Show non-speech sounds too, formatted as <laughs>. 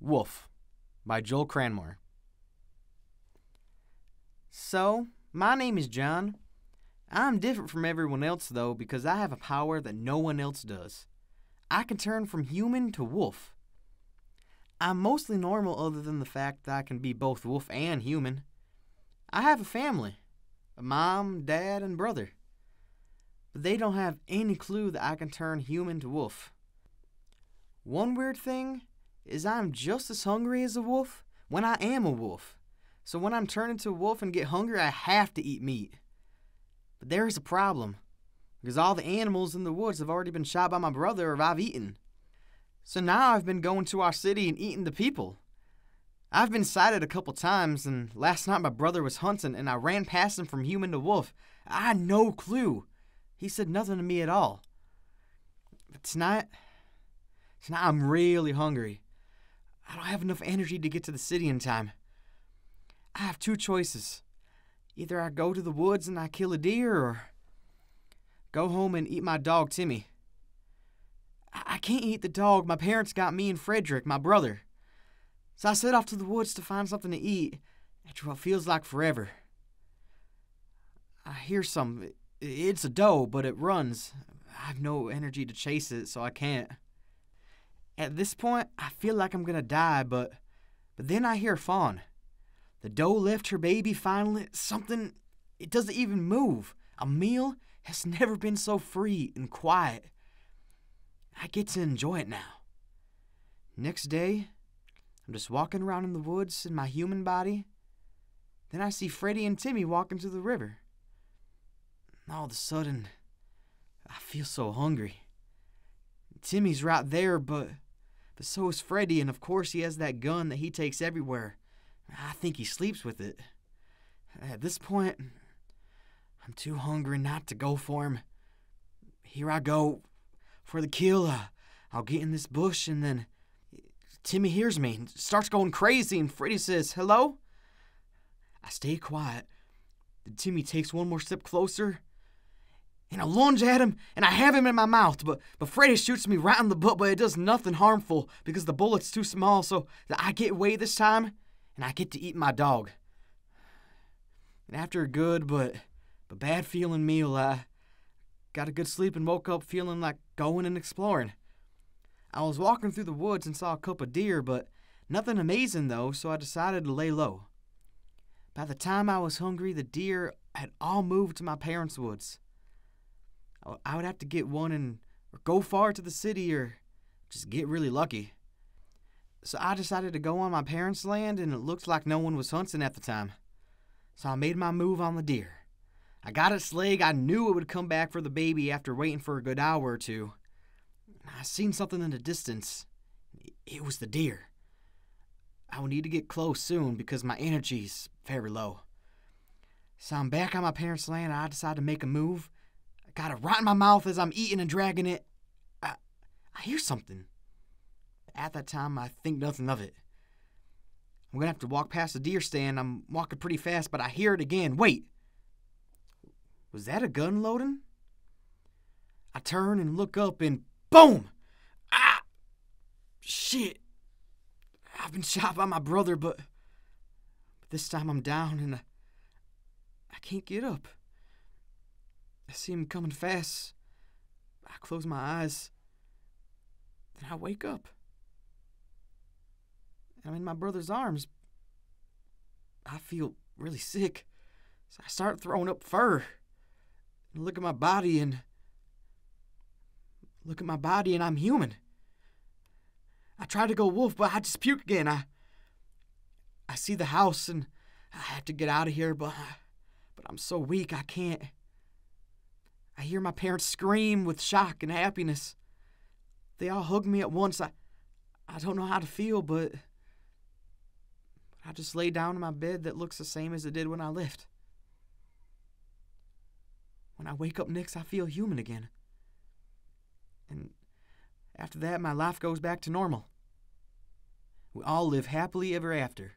Wolf by Joel Cranmore. So, my name is John. I'm different from everyone else, though, because I have a power that no one else does. I can turn from human to wolf. I'm mostly normal, other than the fact that I can be both wolf and human. I have a family a mom, dad, and brother. But they don't have any clue that I can turn human to wolf. One weird thing is I'm just as hungry as a wolf when I am a wolf. So when I'm turned into a wolf and get hungry, I have to eat meat. But there is a problem, because all the animals in the woods have already been shot by my brother or I've eaten. So now I've been going to our city and eating the people. I've been sighted a couple times, and last night my brother was hunting and I ran past him from human to wolf. I had no clue. He said nothing to me at all. But tonight, tonight I'm really hungry. I don't have enough energy to get to the city in time. I have two choices. Either I go to the woods and I kill a deer, or go home and eat my dog, Timmy. I can't eat the dog. My parents got me and Frederick, my brother. So I set off to the woods to find something to eat after what feels like forever. I hear some. It's a doe, but it runs. I have no energy to chase it, so I can't. At this point, I feel like I'm gonna die, but but then I hear fawn. The doe left her baby finally. Something it doesn't even move. A meal has <laughs> never been so free and quiet. I get to enjoy it now. Next day, I'm just walking around in the woods in my human body. Then I see Freddie and Timmy walking to the river. All of a sudden, I feel so hungry. Timmy's right there, but but so is Freddie, and of course he has that gun that he takes everywhere. I think he sleeps with it. At this point, I'm too hungry not to go for him. Here I go for the kill. I'll get in this bush, and then Timmy hears me and starts going crazy, and Freddie says, Hello? I stay quiet. Timmy takes one more step closer, and I lunge at him, and I have him in my mouth, but, but Freddie shoots me right in the butt, but it does nothing harmful because the bullet's too small, so I get away this time, and I get to eat my dog. And after a good but, but bad feeling meal, I got a good sleep and woke up feeling like going and exploring. I was walking through the woods and saw a couple of deer, but nothing amazing though, so I decided to lay low. By the time I was hungry, the deer had all moved to my parents' woods. I would have to get one and or go far to the city or just get really lucky. So I decided to go on my parents' land, and it looked like no one was hunting at the time. So I made my move on the deer. I got its leg. I knew it would come back for the baby after waiting for a good hour or two. I seen something in the distance. It was the deer. I will need to get close soon because my energy's very low. So I'm back on my parents' land, and I decide to make a move Got it right in my mouth as I'm eating and dragging it. I, I hear something. At that time, I think nothing of it. I'm gonna have to walk past the deer stand. I'm walking pretty fast, but I hear it again. Wait. Was that a gun loading? I turn and look up and boom! Ah! Shit. I've been shot by my brother, but, but this time I'm down and I, I can't get up. I see him coming fast. I close my eyes. Then I wake up. And I'm in my brother's arms. I feel really sick. So I start throwing up fur. And look at my body and look at my body and I'm human. I try to go wolf, but I just puke again. I I see the house and I have to get out of here, but but I'm so weak I can't. I hear my parents scream with shock and happiness. They all hug me at once. I, I don't know how to feel, but I just lay down in my bed that looks the same as it did when I left. When I wake up next, I feel human again. And after that, my life goes back to normal. We all live happily ever after.